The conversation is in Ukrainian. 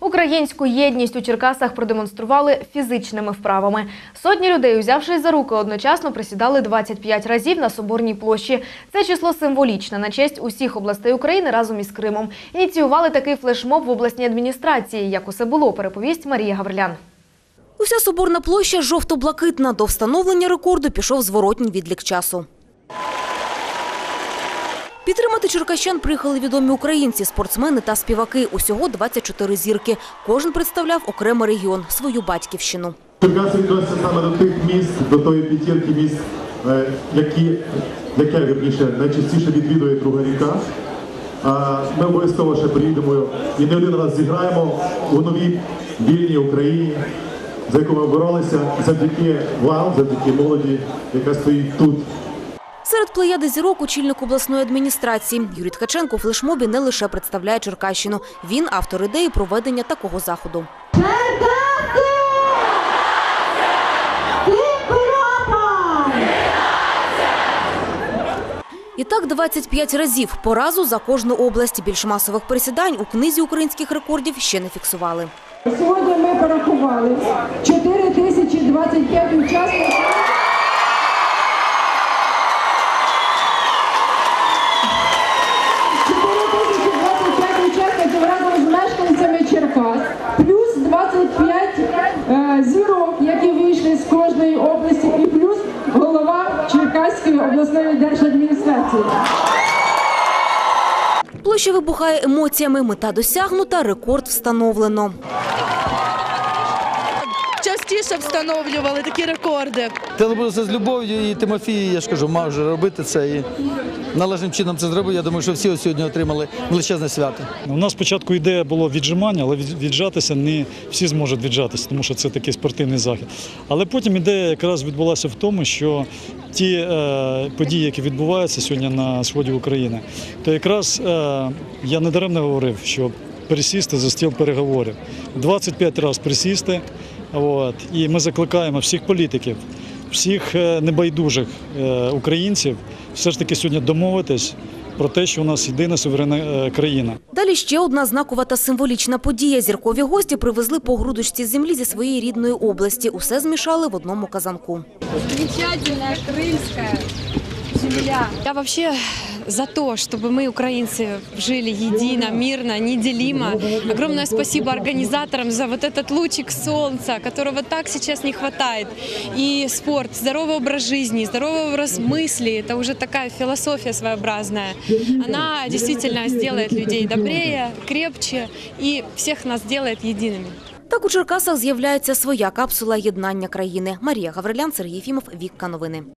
Українську єдність у Черкасах продемонстрували фізичними вправами. Сотні людей, узявшись за руки, одночасно присідали 25 разів на Соборній площі. Це число символічне на честь усіх областей України разом із Кримом. Ініціювали такий флешмоб в обласній адміністрації. Як усе було, переповість Марія Гаврилян. Уся Соборна площа жовто-блакитна. До встановлення рекорду пішов зворотній відлік часу. Підтримати черкащан приїхали відомі українці, спортсмени та співаки. Усього 24 зірки. Кожен представляв окремий регіон, свою батьківщину. Черкаси відносяться саме до тих міст, до тої п'ятірки міст, е, які, яке вірніше найчастіше відвідує друга ріка. Ми обов'язково ще приїдемо і не один раз зіграємо у новій вільній Україні, за яку ми боролися завдяки вам, завдяки молоді, яка стоїть тут. Серед плеяди зірок очільник обласної адміністрації. Юрій Ткаченко у флешмобі не лише представляє Черкащину. Він автор ідеї проведення такого заходу. І так 25 разів по разу за кожну область. Більш масових присідань у книзі українських рекордів ще не фіксували. Сьогодні ми порахували 4025 учасників. учасників обласної держадміністрації. Площа вибухає емоціями. Мета досягнута, рекорд встановлено. Частіше встановлювали такі рекорди. Це з любов'ю і Тимофій, я ж кажу, мав вже робити це і належним чином це зробив. Я думаю, що всі сьогодні отримали величезне свято. У нас спочатку ідея було віджимання, але віджатися не всі зможуть віджатися, тому що це такий спортивний захід. Але потім ідея якраз відбулася в тому, що ті е, події, які відбуваються сьогодні на сході України, то якраз е, я недаремно говорив, що пересісти за стіл переговорів. 25 разів присісти. От, і ми закликаємо всіх політиків, всіх е, небайдужих е, українців все ж таки сьогодні домовитись про те, що у нас єдина суверенна е, країна. Далі ще одна знакова та символічна подія. Зіркові гості привезли по грудочці землі зі своєї рідної області. Усе змішали в одному казанку. замечательная крымская земля. Я вообще за то, чтобы мы, украинцы, жили едино, мирно, неделимо. Огромное спасибо организаторам за вот этот лучик солнца, которого так сейчас не хватает. И спорт, здоровый образ жизни, здоровый образ мысли, это уже такая философия своеобразная. Она действительно сделает людей добрее, крепче и всех нас сделает едиными. Так у Черкасах з'являється своя капсула єднання країни. Марія Гаврилян, Сергій Фімов, Вікка Новини.